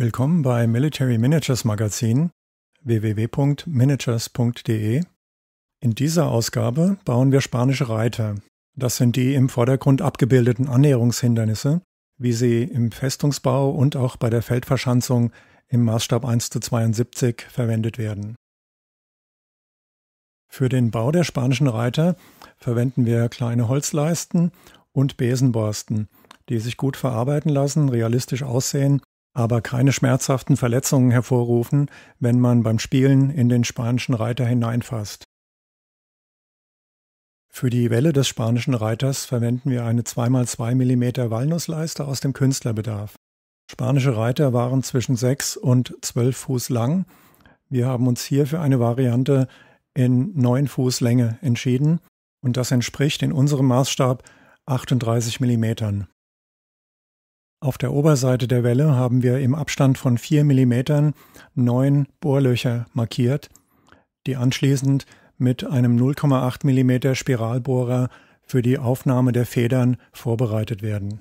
Willkommen bei Military Miniatures Magazin www.miniatures.de. In dieser Ausgabe bauen wir spanische Reiter. Das sind die im Vordergrund abgebildeten Annäherungshindernisse, wie sie im Festungsbau und auch bei der Feldverschanzung im Maßstab 1 zu 72 verwendet werden. Für den Bau der spanischen Reiter verwenden wir kleine Holzleisten und Besenborsten, die sich gut verarbeiten lassen, realistisch aussehen, aber keine schmerzhaften Verletzungen hervorrufen, wenn man beim Spielen in den spanischen Reiter hineinfasst. Für die Welle des spanischen Reiters verwenden wir eine 2x2 mm Walnussleiste aus dem Künstlerbedarf. Spanische Reiter waren zwischen 6 und 12 Fuß lang. Wir haben uns hier für eine Variante in 9 Fuß Länge entschieden und das entspricht in unserem Maßstab 38 mm. Auf der Oberseite der Welle haben wir im Abstand von 4 mm neun Bohrlöcher markiert, die anschließend mit einem 0,8 mm Spiralbohrer für die Aufnahme der Federn vorbereitet werden.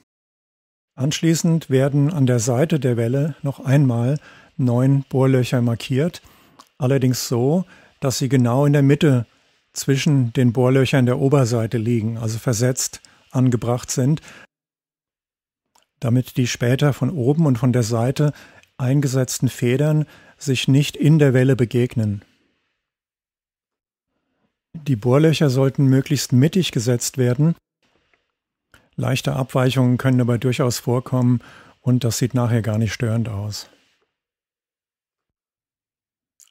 Anschließend werden an der Seite der Welle noch einmal neun Bohrlöcher markiert, allerdings so, dass sie genau in der Mitte zwischen den Bohrlöchern der Oberseite liegen, also versetzt angebracht sind, damit die später von oben und von der Seite eingesetzten Federn sich nicht in der Welle begegnen. Die Bohrlöcher sollten möglichst mittig gesetzt werden. Leichte Abweichungen können dabei durchaus vorkommen und das sieht nachher gar nicht störend aus.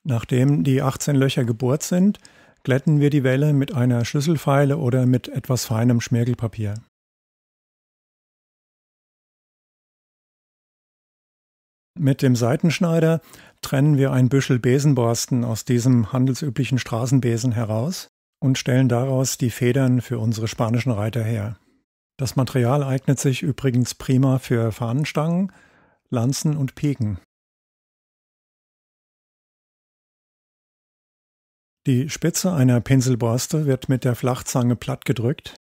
Nachdem die 18 Löcher gebohrt sind, glätten wir die Welle mit einer Schlüsselfeile oder mit etwas feinem Schmirgelpapier. Mit dem Seitenschneider trennen wir ein Büschel Besenborsten aus diesem handelsüblichen Straßenbesen heraus und stellen daraus die Federn für unsere spanischen Reiter her. Das Material eignet sich übrigens prima für Fahnenstangen, Lanzen und Piken. Die Spitze einer Pinselborste wird mit der Flachzange plattgedrückt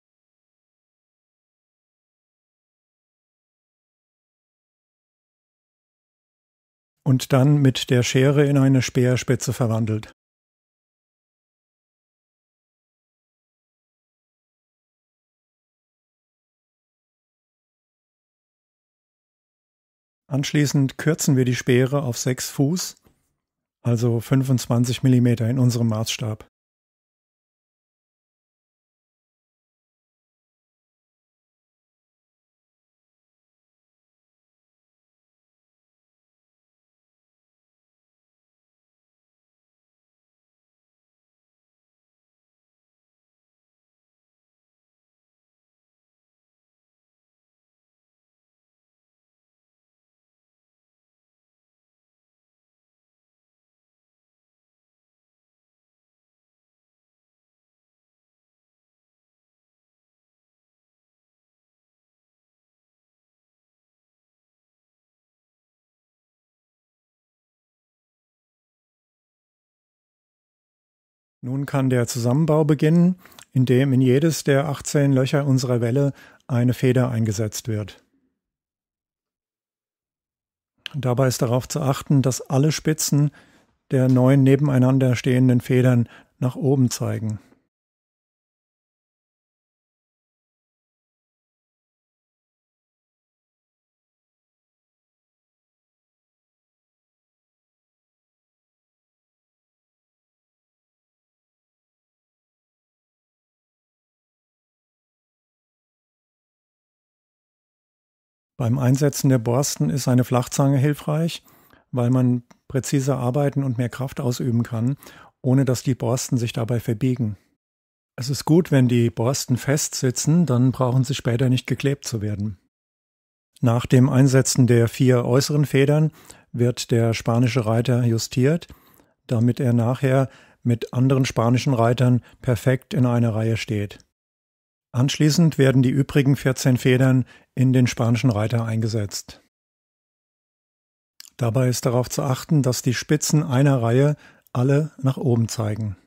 und dann mit der Schere in eine Speerspitze verwandelt. Anschließend kürzen wir die Speere auf 6 Fuß, also 25 mm in unserem Maßstab. Nun kann der Zusammenbau beginnen, indem in jedes der 18 Löcher unserer Welle eine Feder eingesetzt wird. Dabei ist darauf zu achten, dass alle Spitzen der neun nebeneinander stehenden Federn nach oben zeigen. Beim Einsetzen der Borsten ist eine Flachzange hilfreich, weil man präziser arbeiten und mehr Kraft ausüben kann, ohne dass die Borsten sich dabei verbiegen. Es ist gut, wenn die Borsten fest sitzen, dann brauchen sie später nicht geklebt zu werden. Nach dem Einsetzen der vier äußeren Federn wird der spanische Reiter justiert, damit er nachher mit anderen spanischen Reitern perfekt in einer Reihe steht. Anschließend werden die übrigen 14 Federn in den spanischen Reiter eingesetzt. Dabei ist darauf zu achten, dass die Spitzen einer Reihe alle nach oben zeigen.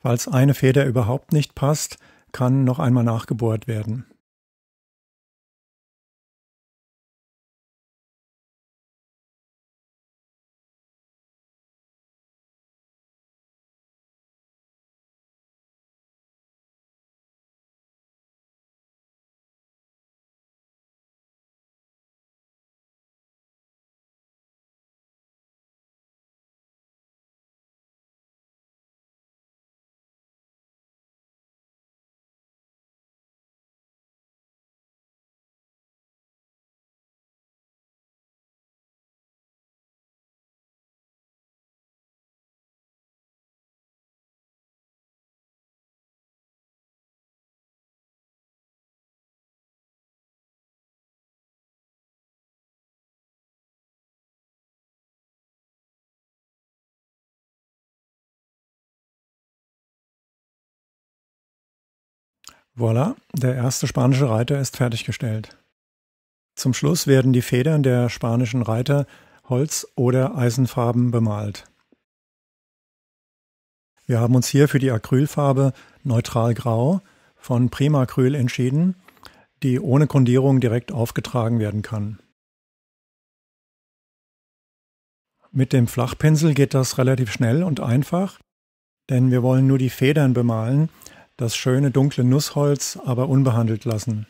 Falls eine Feder überhaupt nicht passt, kann noch einmal nachgebohrt werden. Voilà, der erste spanische Reiter ist fertiggestellt. Zum Schluss werden die Federn der spanischen Reiter Holz- oder Eisenfarben bemalt. Wir haben uns hier für die Acrylfarbe Neutral Grau von Primacryl entschieden, die ohne Grundierung direkt aufgetragen werden kann. Mit dem Flachpinsel geht das relativ schnell und einfach, denn wir wollen nur die Federn bemalen, das schöne dunkle Nussholz aber unbehandelt lassen.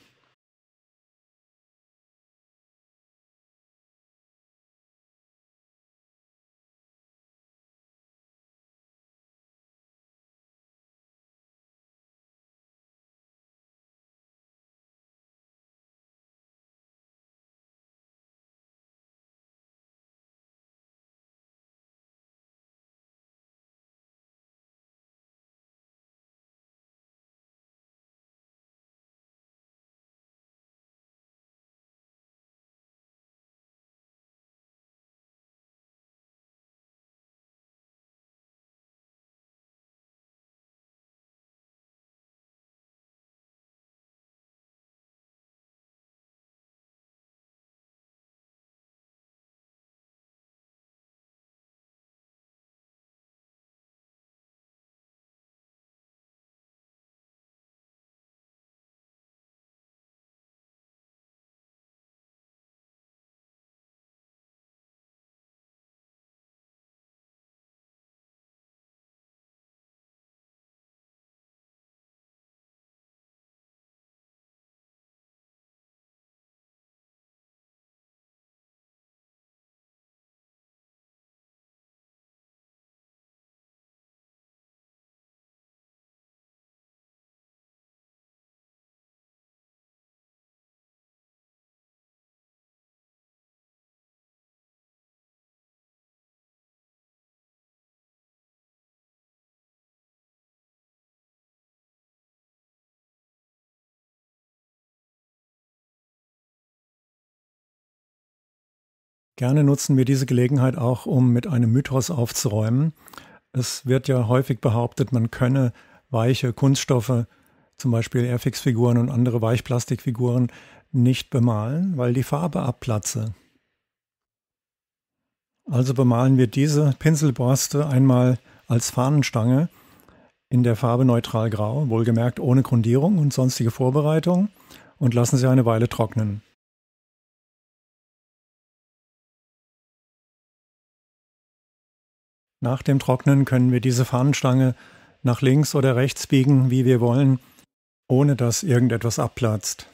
Gerne nutzen wir diese Gelegenheit auch, um mit einem Mythos aufzuräumen. Es wird ja häufig behauptet, man könne weiche Kunststoffe, zum Beispiel Airfix-Figuren und andere Weichplastikfiguren, nicht bemalen, weil die Farbe abplatze. Also bemalen wir diese Pinselborste einmal als Fahnenstange in der Farbe neutral grau, wohlgemerkt ohne Grundierung und sonstige Vorbereitung und lassen sie eine Weile trocknen. Nach dem Trocknen können wir diese Fahnenstange nach links oder rechts biegen, wie wir wollen, ohne dass irgendetwas abplatzt.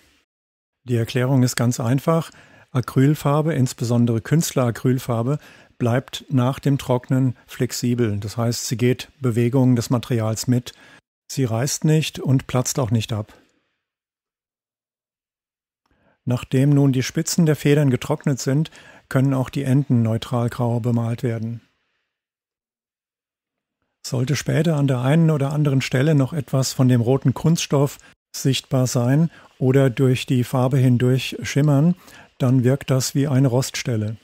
Die Erklärung ist ganz einfach. Acrylfarbe, insbesondere Künstleracrylfarbe, bleibt nach dem Trocknen flexibel. Das heißt, sie geht Bewegungen des Materials mit. Sie reißt nicht und platzt auch nicht ab. Nachdem nun die Spitzen der Federn getrocknet sind, können auch die Enden neutral grau bemalt werden. Sollte später an der einen oder anderen Stelle noch etwas von dem roten Kunststoff sichtbar sein oder durch die Farbe hindurch schimmern, dann wirkt das wie eine Roststelle.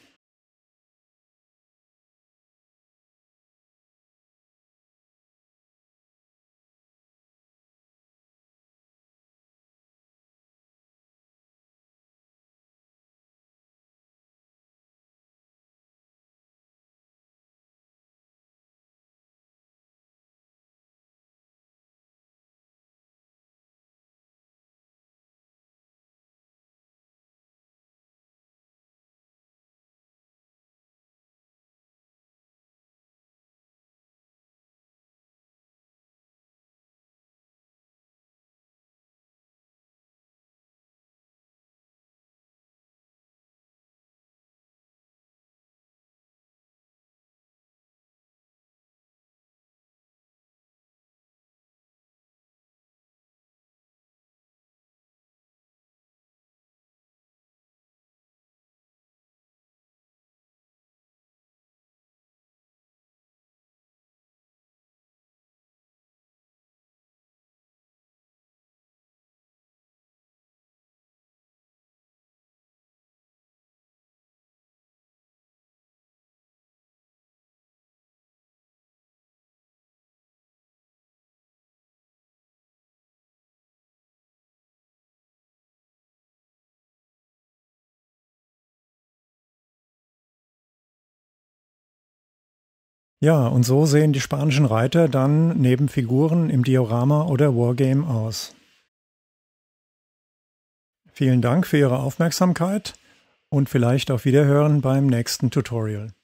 Ja, und so sehen die spanischen Reiter dann neben Figuren im Diorama oder Wargame aus. Vielen Dank für Ihre Aufmerksamkeit und vielleicht auf Wiederhören beim nächsten Tutorial.